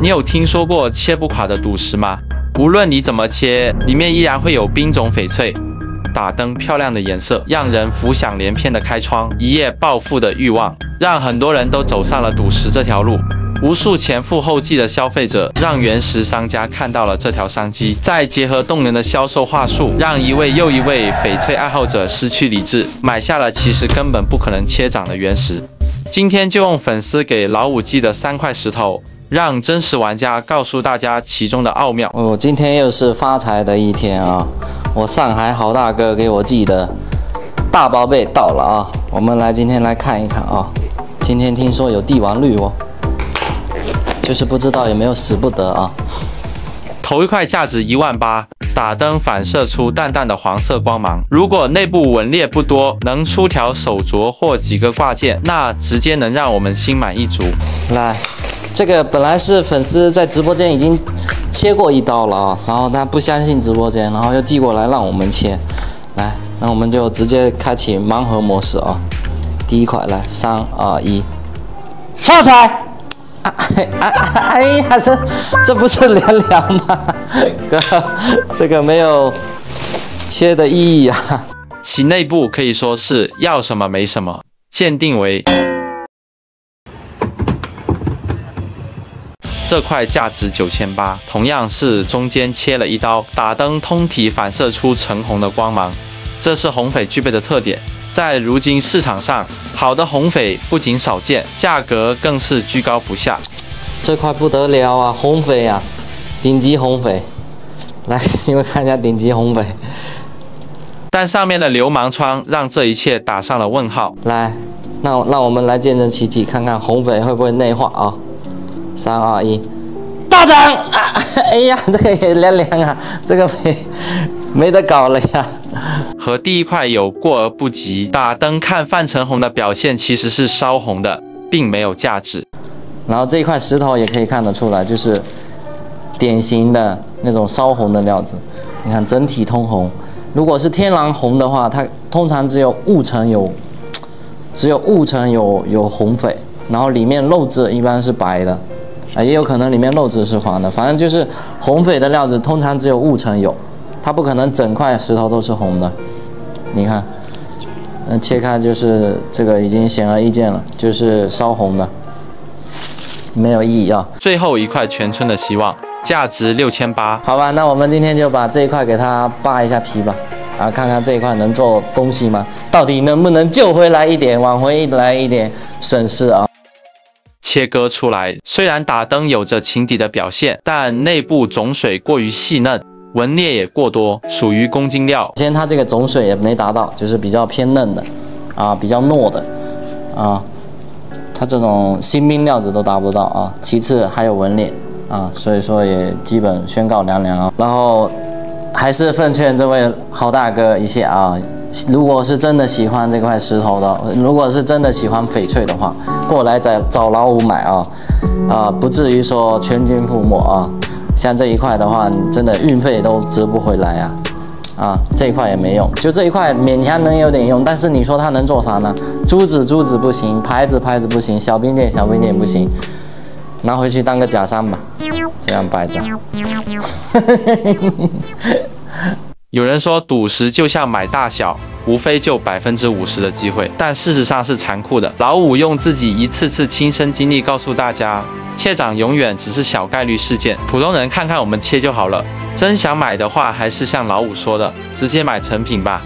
你有听说过切不垮的赌石吗？无论你怎么切，里面依然会有冰种翡翠。打灯漂亮的颜色，让人浮想联翩的开窗，一夜暴富的欲望，让很多人都走上了赌石这条路。无数前赴后继的消费者，让原石商家看到了这条商机，再结合动人的销售话术，让一位又一位翡翠爱好者失去理智，买下了其实根本不可能切涨的原石。今天就用粉丝给老五寄的三块石头，让真实玩家告诉大家其中的奥妙。哦，今天又是发财的一天啊！我上海好大哥给我寄的大宝贝到了啊！我们来今天来看一看啊！今天听说有帝王绿哦。就是不知道有没有使不得啊！头一块价值一万八，打灯反射出淡淡的黄色光芒。如果内部纹裂不多，能出条手镯或几个挂件，那直接能让我们心满意足。来，这个本来是粉丝在直播间已经切过一刀了啊，然后他不相信直播间，然后又寄过来让我们切。来，那我们就直接开启盲盒模式啊！第一块，来，三二一，发财！哎哎呀，这这不是凉凉吗？哥，这个没有切的意义啊。其内部可以说是要什么没什么，鉴定为这块价值九千八，同样是中间切了一刀，打灯通体反射出橙红的光芒，这是红翡具备的特点。在如今市场上，好的红翡不仅少见，价格更是居高不下。这块不得了啊，红翡啊，顶级红翡！来，你们看一下顶级红翡。但上面的流氓窗让这一切打上了问号。来，那让我们来见证奇迹，看看红翡会不会内化啊！三二一，大涨啊！哎呀，这个也凉凉啊，这个没没得搞了呀。和第一块有过而不及，打灯看泛橙红的表现其实是烧红的，并没有价值。然后这一块石头也可以看得出来，就是典型的那种烧红的料子。你看整体通红，如果是天然红的话，它通常只有雾层有，只有雾层有有红翡，然后里面肉质一般是白的，啊，也有可能里面肉质是黄的。反正就是红翡的料子通常只有雾层有，它不可能整块石头都是红的。你看，那切开就是这个已经显而易见了，就是烧红的。没有意义啊！最后一块全村的希望，价值六千八，好吧，那我们今天就把这一块给它扒一下皮吧，啊，看看这一块能做东西吗？到底能不能救回来一点，挽回来一点损失啊？切割出来，虽然打灯有着情底的表现，但内部种水过于细嫩，纹裂也过多，属于公斤料。首先它这个种水也没达到，就是比较偏嫩的，啊，比较糯的，啊。它这种新兵料子都达不到啊，其次还有纹裂啊，所以说也基本宣告凉凉。然后还是奉劝这位好大哥一下啊，如果是真的喜欢这块石头的，如果是真的喜欢翡翠的话，过来找找老五买啊，啊，不至于说全军覆没啊。像这一块的话，真的运费都值不回来啊。啊，这一块也没用，就这一块勉强能有点用，但是你说它能做啥呢？珠子珠子不行，牌子牌子不行，小冰点小冰点不行，拿回去当个假山吧，这样摆着。有人说赌石就像买大小，无非就百分之五十的机会，但事实上是残酷的。老五用自己一次次亲身经历告诉大家，切涨永远只是小概率事件，普通人看看我们切就好了。真想买的话，还是像老五说的，直接买成品吧。